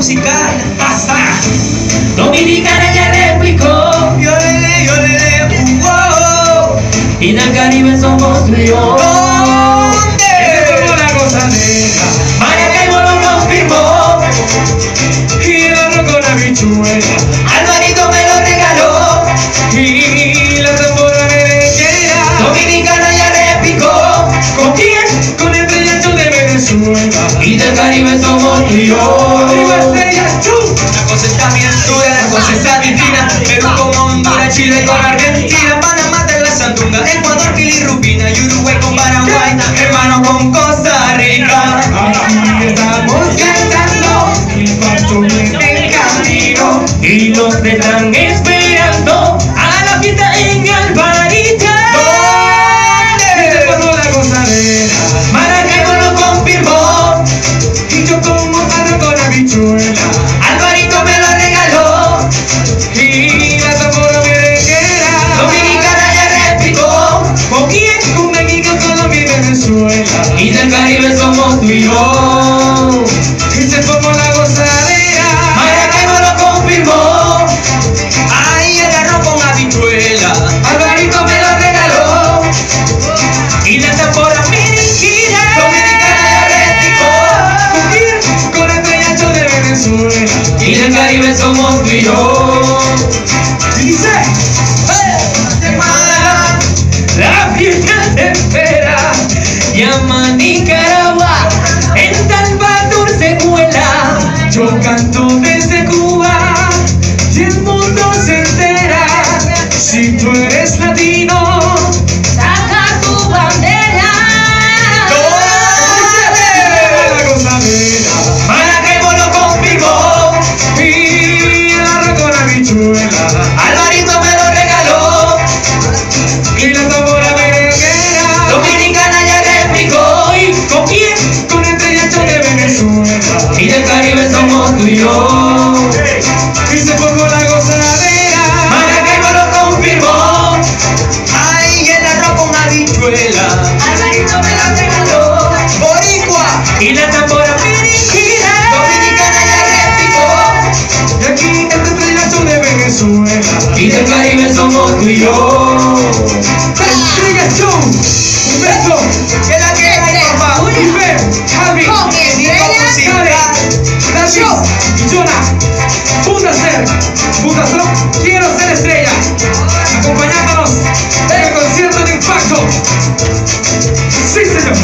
musical. Dominicana ya replicó Yo le le, yo le le, oh, y del Caribe somos tú Caribe somos tú y Arriba estrellas, ¡chum! La cosa está bien dura, la cosa está divina. Perú con Honduras, Chile con Argentina, Panamá de la Sandunga, Ecuador, Filirrupina y Uruguay con Paraguay, hermano con Costa Rica. Aquí estamos Cantando el viene en camino. Y nos están esperando habichuela Alvarito me lo regaló, Y la merenguera Dominicana ya replicó, ¿Con quién? Con México, Colombia y Venezuela y del Caribe somos tú y yo. Caribe somos tú y yo. Y dice Guatemala. La fiesta te espera, llama a Nicaragua, del Caribe somos tú y yo. Estrella Show, Humberto, Que la que hay, papá. Iber, Javi, musical. David y Jonah. Punta Ser, Punta Ser, quiero ser estrella. Acompañándonos en el concierto de impacto. Sí, señor.